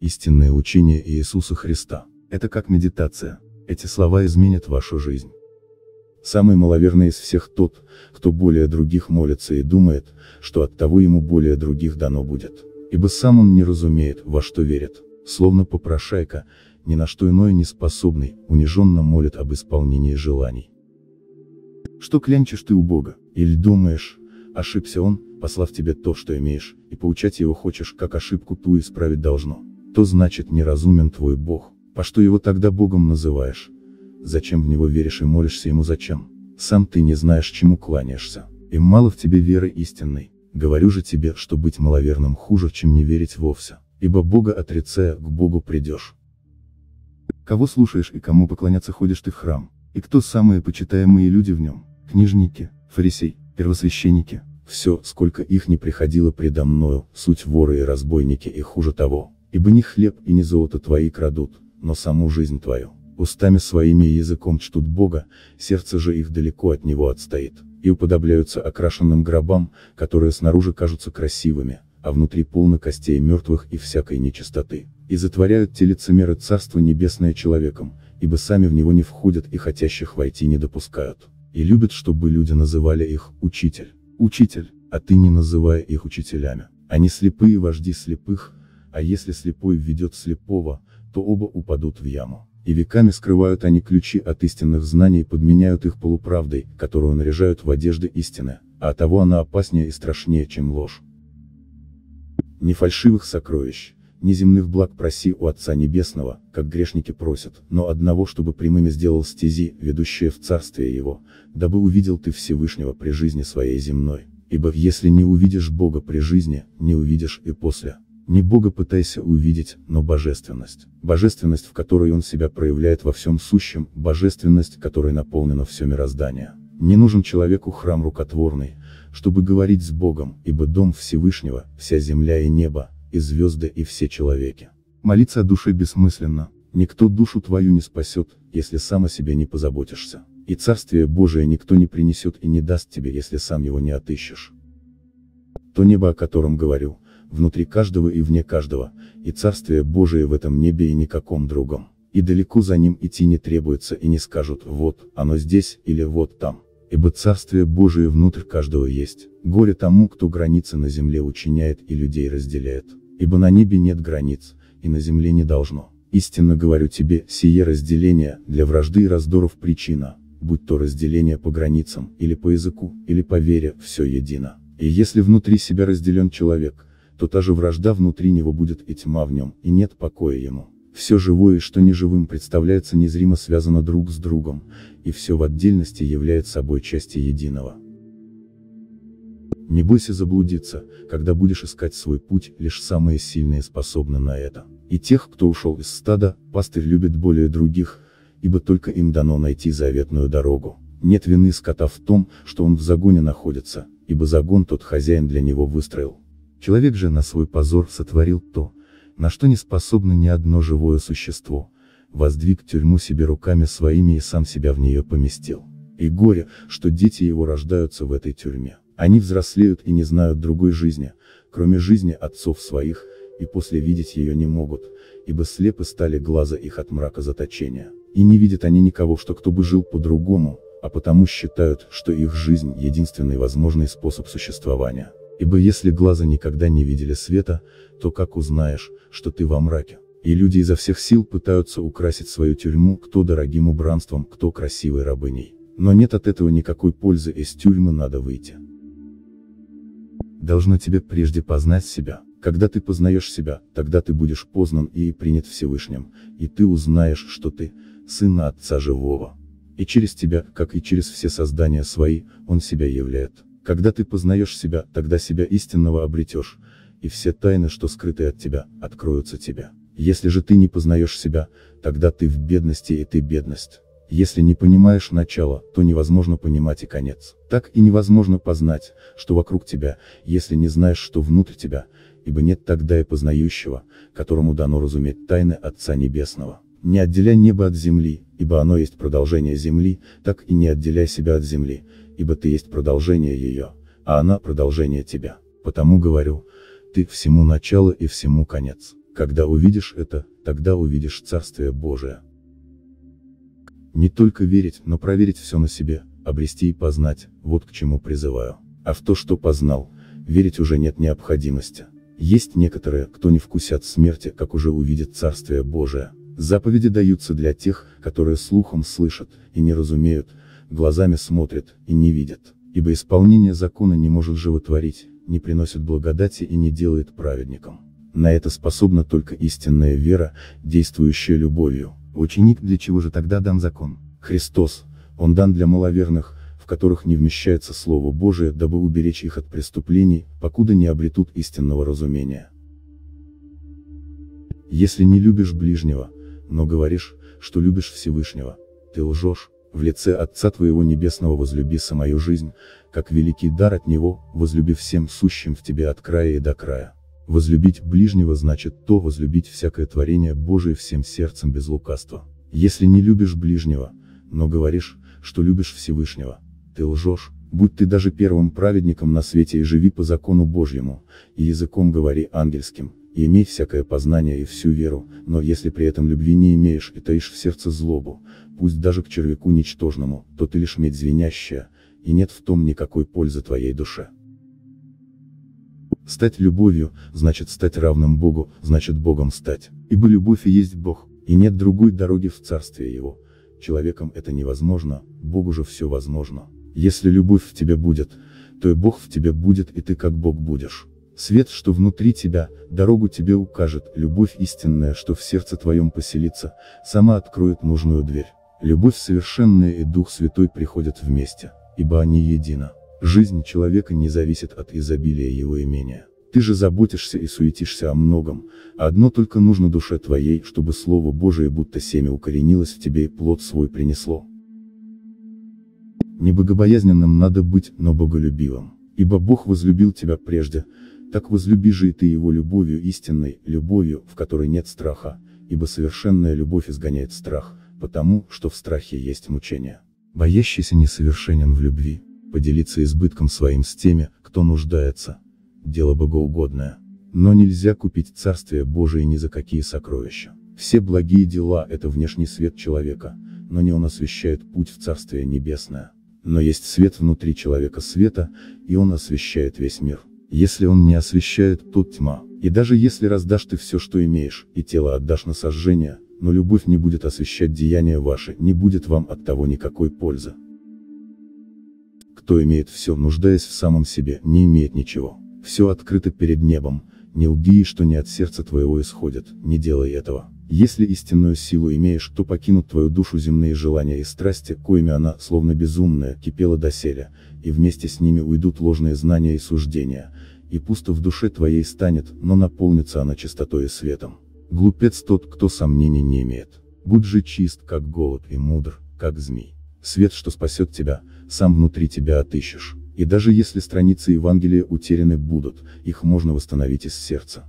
истинное учение Иисуса Христа. Это как медитация. Эти слова изменят вашу жизнь. Самый маловерный из всех тот, кто более других молится и думает, что от того ему более других дано будет. Ибо сам он не разумеет, во что верит, словно попрошайка, ни на что иное не способный, униженно молит об исполнении желаний. Что клянчишь ты у Бога, или думаешь, ошибся он, послав тебе то, что имеешь, и поучать его хочешь, как ошибку ту исправить должно, то значит неразумен твой Бог, по что его тогда Богом называешь, Зачем в него веришь и молишься ему зачем? Сам ты не знаешь, чему кланяешься. И мало в тебе веры истинной. Говорю же тебе, что быть маловерным хуже, чем не верить вовсе. Ибо Бога отрицая, к Богу придешь. Кого слушаешь и кому поклоняться ходишь ты в храм? И кто самые почитаемые люди в нем? Книжники, фарисей, первосвященники. Все, сколько их не приходило предо мною, суть воры и разбойники и хуже того. Ибо не хлеб и не золото твои крадут, но саму жизнь твою устами своими и языком чтут Бога, сердце же их далеко от Него отстоит, и уподобляются окрашенным гробам, которые снаружи кажутся красивыми, а внутри полны костей мертвых и всякой нечистоты, и затворяют те лицемеры Царство Небесное человеком, ибо сами в него не входят и хотящих войти не допускают, и любят, чтобы люди называли их «учитель». «Учитель», а ты не называя их учителями. Они слепые вожди слепых, а если слепой введет слепого, то оба упадут в яму и веками скрывают они ключи от истинных знаний подменяют их полуправдой, которую наряжают в одежды истины, а того она опаснее и страшнее, чем ложь. Не фальшивых сокровищ, ни земных благ проси у Отца Небесного, как грешники просят, но одного, чтобы прямыми сделал стези, ведущие в Царствие Его, дабы увидел ты Всевышнего при жизни своей земной, ибо если не увидишь Бога при жизни, не увидишь и после. Не Бога пытайся увидеть, но божественность. Божественность, в которой Он себя проявляет во всем сущем, божественность, которой наполнено все мироздание. Не нужен человеку храм рукотворный, чтобы говорить с Богом, ибо дом Всевышнего, вся земля и небо, и звезды и все человеки. Молиться о душе бессмысленно, никто душу твою не спасет, если сам о себе не позаботишься. И Царствие Божие никто не принесет и не даст тебе, если сам его не отыщешь. То небо, о котором говорю, внутри каждого и вне каждого, и Царствие Божие в этом небе и никаком другом. И далеко за ним идти не требуется и не скажут, вот, оно здесь, или вот там. Ибо Царствие Божие внутрь каждого есть. Горе тому, кто границы на земле учиняет и людей разделяет. Ибо на небе нет границ, и на земле не должно. Истинно говорю тебе, сие разделение, для вражды и раздоров причина, будь то разделение по границам, или по языку, или по вере, все едино. И если внутри себя разделен человек, то та же вражда внутри него будет и тьма в нем, и нет покоя ему. Все живое, что неживым представляется незримо связано друг с другом, и все в отдельности является собой части единого. Не бойся заблудиться, когда будешь искать свой путь, лишь самые сильные способны на это. И тех, кто ушел из стада, пастырь любит более других, ибо только им дано найти заветную дорогу. Нет вины скота в том, что он в загоне находится, ибо загон тот хозяин для него выстроил. Человек же на свой позор сотворил то, на что не способно ни одно живое существо, воздвиг тюрьму себе руками своими и сам себя в нее поместил. И горе, что дети его рождаются в этой тюрьме. Они взрослеют и не знают другой жизни, кроме жизни отцов своих, и после видеть ее не могут, ибо слепы стали глаза их от мрака заточения. И не видят они никого, что кто бы жил по-другому, а потому считают, что их жизнь – единственный возможный способ существования. Ибо если глаза никогда не видели света, то как узнаешь, что ты во мраке? И люди изо всех сил пытаются украсить свою тюрьму, кто дорогим убранством, кто красивой рабыней. Но нет от этого никакой пользы, из тюрьмы надо выйти. Должно тебе прежде познать себя. Когда ты познаешь себя, тогда ты будешь познан и принят Всевышним, и ты узнаешь, что ты, сын Отца Живого. И через тебя, как и через все создания свои, Он себя являет. Когда ты познаешь себя, тогда себя истинного обретешь, и все тайны, что скрыты от тебя, откроются тебе. Если же ты не познаешь себя, тогда ты в бедности и ты бедность. Если не понимаешь начало, то невозможно понимать и конец. Так и невозможно познать, что вокруг тебя, если не знаешь, что внутрь тебя, ибо нет тогда и познающего, которому дано разуметь тайны Отца Небесного. Не отделяй небо от земли, ибо оно есть продолжение земли, так и не отделяй себя от земли, ибо ты есть продолжение ее, а она продолжение тебя. Потому говорю, ты всему начало и всему конец. Когда увидишь это, тогда увидишь Царствие Божие. Не только верить, но проверить все на себе, обрести и познать, вот к чему призываю. А в то, что познал, верить уже нет необходимости. Есть некоторые, кто не вкусят смерти, как уже увидит Царствие Божие. Заповеди даются для тех, которые слухом слышат, и не разумеют, глазами смотрят, и не видят. Ибо исполнение закона не может животворить, не приносит благодати и не делает праведником. На это способна только истинная вера, действующая любовью. Ученик для чего же тогда дан закон? Христос, он дан для маловерных, в которых не вмещается Слово Божие, дабы уберечь их от преступлений, покуда не обретут истинного разумения. Если не любишь ближнего, но говоришь, что любишь Всевышнего, ты лжешь, в лице Отца Твоего Небесного возлюби самую жизнь, как великий дар от Него, возлюби всем сущим в тебе от края и до края. Возлюбить ближнего значит то возлюбить всякое творение Божие всем сердцем без лукавства. Если не любишь ближнего, но говоришь, что любишь Всевышнего, ты лжешь, будь ты даже первым праведником на свете и живи по закону Божьему, и языком говори ангельским, и имей всякое познание и всю веру, но если при этом любви не имеешь и таишь в сердце злобу, пусть даже к червяку ничтожному, то ты лишь медь звенящая, и нет в том никакой пользы твоей душе. Стать любовью, значит стать равным Богу, значит Богом стать, ибо любовь и есть Бог, и нет другой дороги в Царствие Его. Человеком это невозможно, Богу же все возможно. Если любовь в тебе будет, то и Бог в тебе будет и ты как Бог будешь. Свет, что внутри тебя, дорогу тебе укажет, любовь истинная, что в сердце твоем поселится, сама откроет нужную дверь. Любовь совершенная и Дух Святой приходят вместе, ибо они едино. Жизнь человека не зависит от изобилия его имения. Ты же заботишься и суетишься о многом, а одно только нужно душе твоей, чтобы Слово Божие будто семя укоренилось в тебе и плод свой принесло. Не богобоязненным надо быть, но боголюбивым. Ибо Бог возлюбил тебя прежде, так возлюби же и ты его любовью истинной, любовью, в которой нет страха, ибо совершенная любовь изгоняет страх, потому, что в страхе есть мучение. Боящийся несовершенен в любви, поделиться избытком своим с теми, кто нуждается. Дело богоугодное. Но нельзя купить Царствие Божие ни за какие сокровища. Все благие дела – это внешний свет человека, но не он освещает путь в Царствие Небесное. Но есть свет внутри человека света, и он освещает весь мир. Если он не освещает, то тьма. И даже если раздашь ты все, что имеешь, и тело отдашь на сожжение, но любовь не будет освещать деяния ваши, не будет вам от того никакой пользы. Кто имеет все, нуждаясь в самом себе, не имеет ничего. Все открыто перед небом, не лги, что не от сердца твоего исходит, не делай этого. Если истинную силу имеешь, то покинут твою душу земные желания и страсти, коими она, словно безумная, кипела доселе, и вместе с ними уйдут ложные знания и суждения, и пусто в душе твоей станет, но наполнится она чистотой и светом. Глупец тот, кто сомнений не имеет. Будь же чист, как голубь, и мудр, как змей. Свет, что спасет тебя, сам внутри тебя отыщешь. И даже если страницы Евангелия утеряны будут, их можно восстановить из сердца.